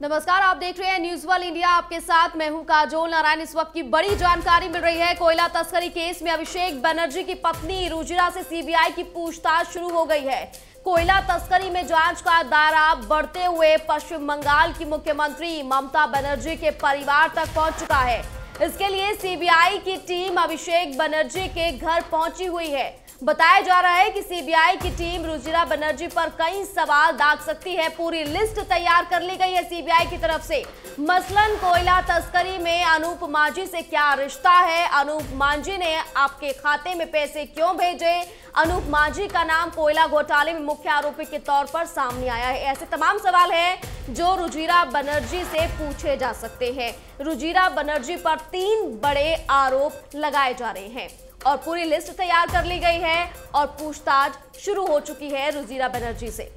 नमस्कार, आप देख रहे हैं न्यूज़ वन इंडिया आपके साथ मैं हूँ काजोल नारायण। इस वक्त की बड़ी जानकारी मिल रही है। कोयला तस्करी केस में अभिषेक बनर्जी की पत्नी रुजिरा से सीबीआई की पूछताछ शुरू हो गई है। कोयला तस्करी में जाँच का दायरा बढ़ते हुए पश्चिम बंगाल की मुख्यमंत्री ममता बनर्जी के परिवार तक पहुँच चुका है। इसके लिए सीबीआई की टीम अभिषेक बनर्जी के घर पहुँची हुई है। बताया जा रहा है कि सीबीआई की टीम रुजिरा बनर्जी पर कई सवाल दाग सकती है। पूरी लिस्ट तैयार कर ली गई है सीबीआई की तरफ़ से। मसलन कोयला तस्करी में अनूप मांझी से क्या रिश्ता है? अनूप मांझी ने आपके खाते में पैसे क्यों भेजे? अनूप मांझी का नाम कोयला घोटाले में मुख्य आरोपी के तौर पर सामने आया है। ऐसे तमाम सवाल हैं। जो रुजीरा बनर्जी से पूछे जा सकते हैं। रुजीरा बनर्जी पर तीन बड़े आरोप लगाए जा रहे हैं और पूरी लिस्ट तैयार कर ली गई है और पूछताछ शुरू हो चुकी है रुजीरा बनर्जी से।